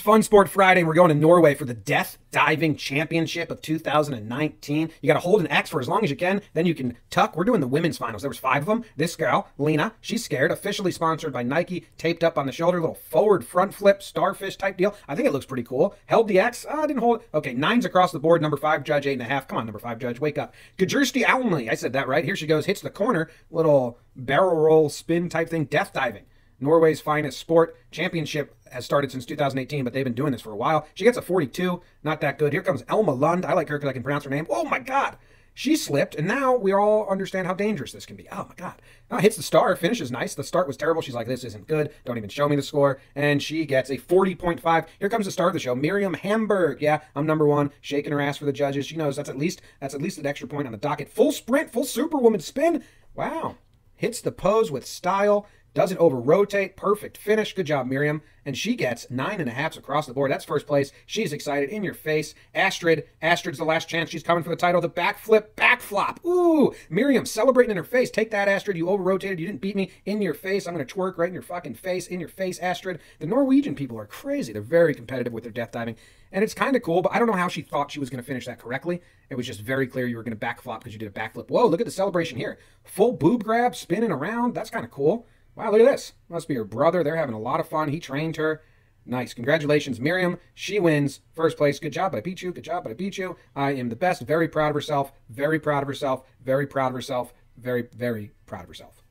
It's Fun Sport Friday. We're going to Norway for the Death Diving Championship of 2019. You got to hold an X for as long as you can, then you can tuck. We're doing the women's finals. There was five of them. This girl, Lena, she's scared. Officially sponsored by Nike, taped up on the shoulder, little forward front flip, starfish type deal. I think it looks pretty cool. Held the X. I uh, didn't hold it. Okay, nines across the board. Number five judge, eight and a half. Come on, number five judge, wake up. Gajursti Alnley. I said that right. Here she goes, hits the corner, little barrel roll spin type thing, death diving. Norway's finest sport championship has started since 2018, but they've been doing this for a while. She gets a 42, not that good. Here comes Elma Lund. I like her because I can pronounce her name. Oh my God. She slipped, and now we all understand how dangerous this can be. Oh my God. Now hits the star, finishes nice. The start was terrible. She's like, this isn't good. Don't even show me the score. And she gets a 40.5. Here comes the star of the show, Miriam Hamberg. Yeah, I'm number one, shaking her ass for the judges. She knows that's at least that's at least an extra point on the docket. Full sprint, full superwoman spin. Wow. Hits the pose with style. Doesn't over rotate. Perfect finish. Good job, Miriam. And she gets nine and a halfs across the board. That's first place. She's excited. In your face. Astrid. Astrid's the last chance. She's coming for the title. The backflip, backflop. Ooh. Miriam celebrating in her face. Take that, Astrid. You over rotated. You didn't beat me. In your face. I'm going to twerk right in your fucking face. In your face, Astrid. The Norwegian people are crazy. They're very competitive with their death diving. And it's kind of cool, but I don't know how she thought she was going to finish that correctly. It was just very clear you were going to backflop because you did a backflip. Whoa, look at the celebration here. Full boob grab, spinning around. That's kind of cool. Wow, look at this. Must be her brother. They're having a lot of fun. He trained her. Nice. Congratulations, Miriam. She wins first place. Good job, I beat you. Good job, I beat you. I am the best. Very proud of herself. Very proud of herself. Very proud of herself. Very, very proud of herself.